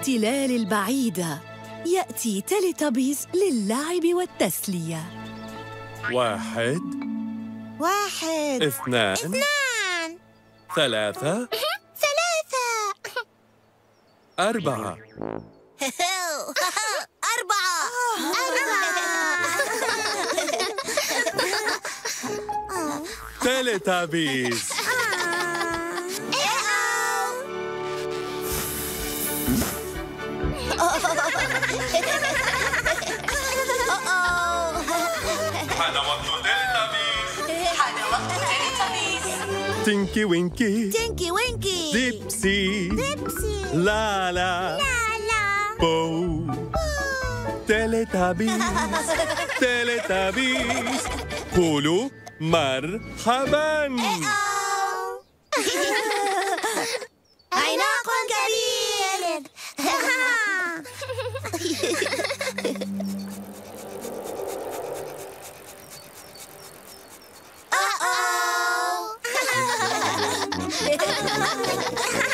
التلال البعيدة يأتي تيليتابيز للعب والتسلية. واحد. واحد. اثنان. اثنان. ثلاثة. ثلاثة. أربعة. أربعة. تيليتابيز حان وقت تيليتابيز تينكي وينكي تينكي وينكي ديبسي ديبسي لا لا لا بو تيليتابيز تيليتابيز قولوا مرحبا Uh-oh!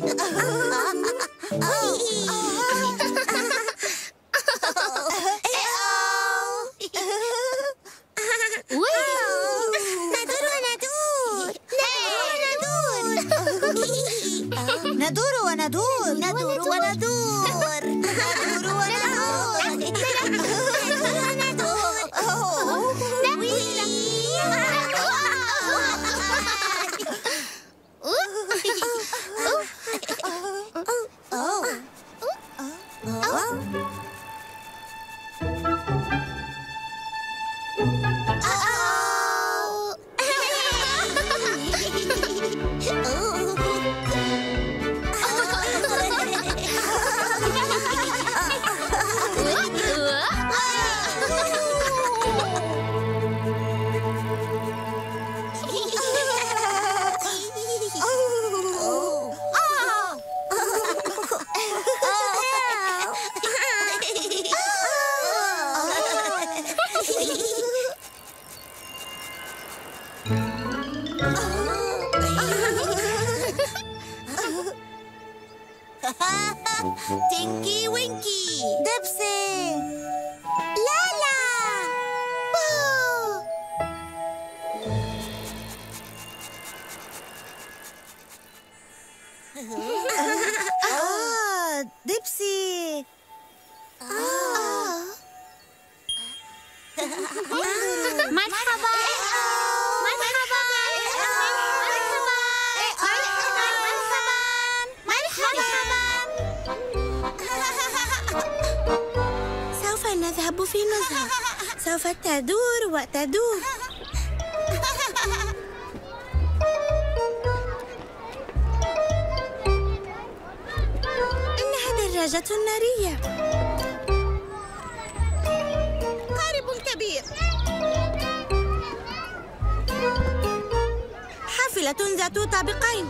ハハハハ! آه دبسي آه مرحبا مرحبا سوف نذهب في نزهة سوف تدور وتدور. دراجة نارية. قارب كبير. حافلة ذات طابقين.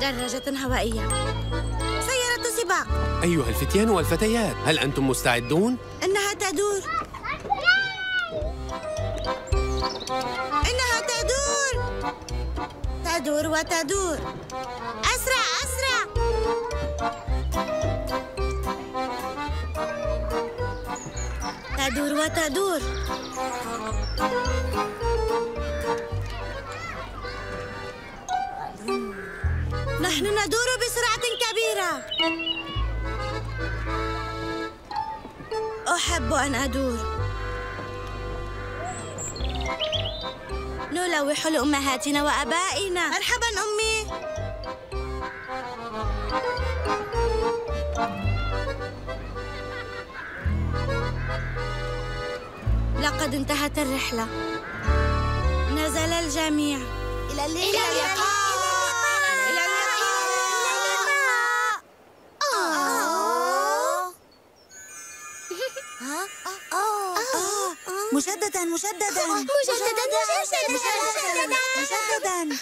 دراجة هوائية. سيارة سباق. أيها الفتيان والفتيات هل أنتم مستعدون؟ إنها تدور. إنها تدور. تدور وتدور. تدور وتدور نحن ندور بسرعة كبيرة. أحب أن أدور. نلوح لأمهاتنا وأبائنا. مرحبا أمي. لقد انتهت الرحلة. نزل الجميع. إلى اللقاء. إلى اللقاء. إلى اللقاء. آه. مجددا مجددا مجددا مجددا مجددا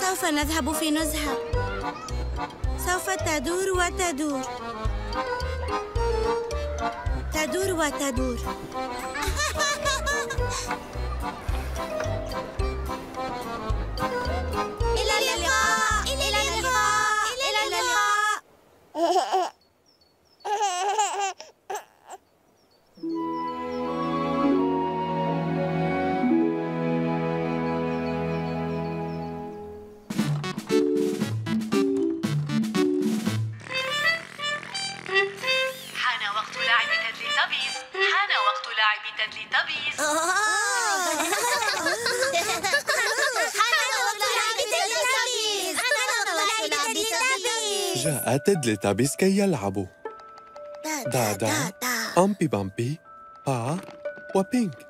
سوف نذهب في نزهة. سوف تدور وتدور. تدور وتدور. تيدليتابيز جاء تيدليتابيز كي يلعبوا. دادا أمبي بامبي. با. وبينك.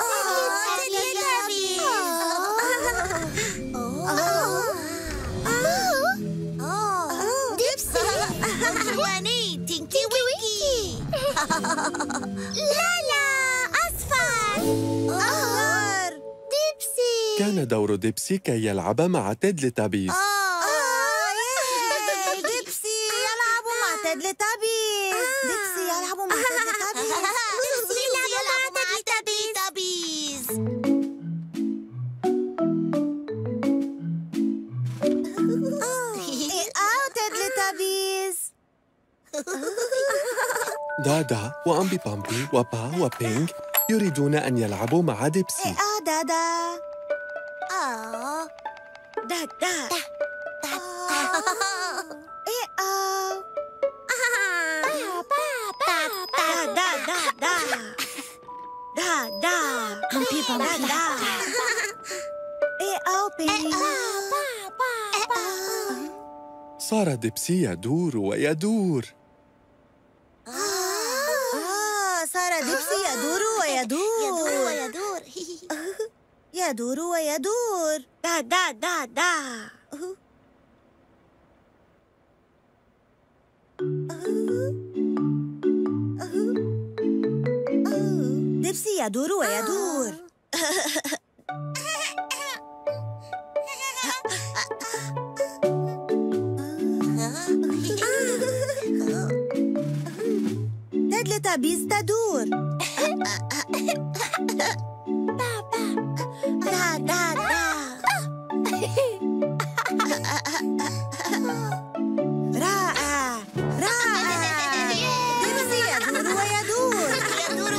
واني لا لا أصفر أخضر ديبسي. كان دور ديبسي كي يلعب مع تيدليتابيز ديبسي يلعب مع تيدليتابيز ديبسي يلعب مع تيدليتابيز ديبسي دادا وأمبي بامبي وبا وبينك يريدون أن يلعبوا مع ديبسي. آه دادا آه. دادا دا. دا دا. دا دا دا بامبي بامبي دا إيه أو بي صار ديبسي يدور ويدور آه صار ديبسي يدور ويدور يدور ويدور يدور ويدور. دا دا دا دا. ديبسي يدور ويدور. تيدليتابيز تدور. رائع رائع. ديبسي يدور ويدور يدور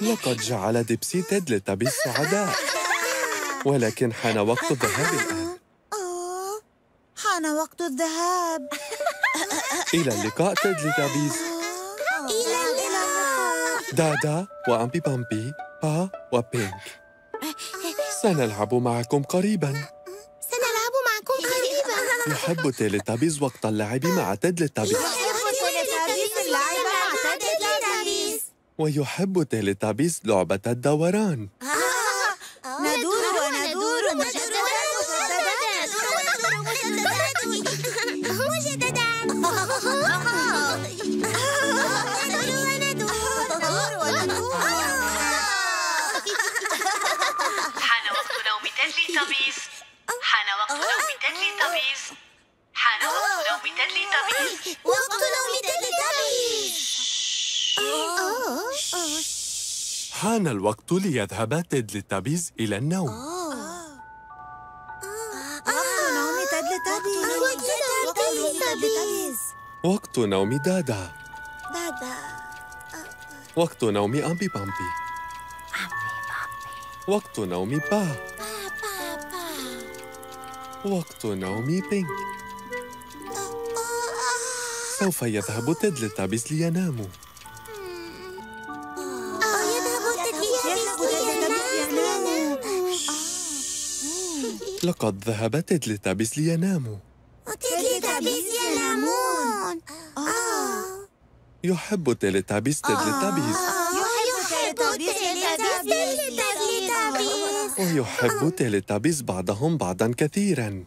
لقد جعل ديبسي تيدليتابيز سعداء ولكن حان وقت الذهاب. الآن حان وقت الذهاب. إلى اللقاء تيدليتابيز إلى اللقاء. دادا وأمبي بامبي با وبينك. سنلعب معكم قريبا. سنلعب معكم قريبا. يحب تيليتابيز وقت اللعب مع تيدليتابيز. يحب تيليتابيز اللعب مع تيليتابيز ويحب تيليتابيز لعبة الدوران. حان الوقت ليذهب تيدليتابيز إلى النوم. وقت نوم وقت دادا. دادا. وقت نوم أمبي بامبي. وقت نوم با. وقت نوم بينك. سوف يذهب تيدليتابيز ليناموا. يذهب لقد ذهب تيدليتابيز ليناموا تيليتابيز ينامون. يحب تيليتابيز تيدليتابيز يحب تيليتابيز تيليتابيز ويحب تيليتابيز بعضهم بعضا كثيرا.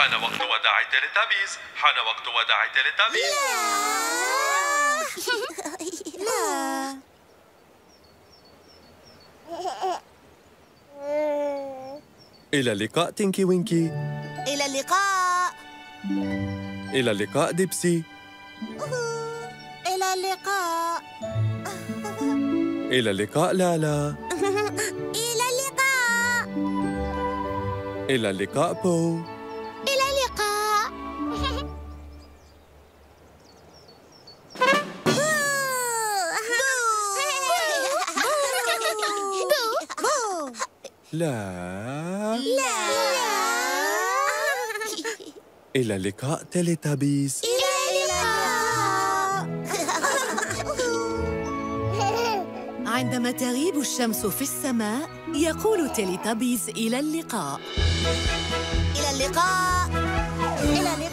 حان وقت وداع تيليتابيز حان وقت وداع تيليتابيز لا إلى اللقاء تينكي وينكي. إلى اللقاء. إلى اللقاء ديبسي. إلى اللقاء. إلى اللقاء لالا. إلى اللقاء. إلى اللقاء بو. لا لا. إلى اللقاء تيليتابيز إلى اللقاء عندما تغيب الشمس في السماء يقول تيليتابيز إلى اللقاء. إلى اللقاء. إلى اللقاء.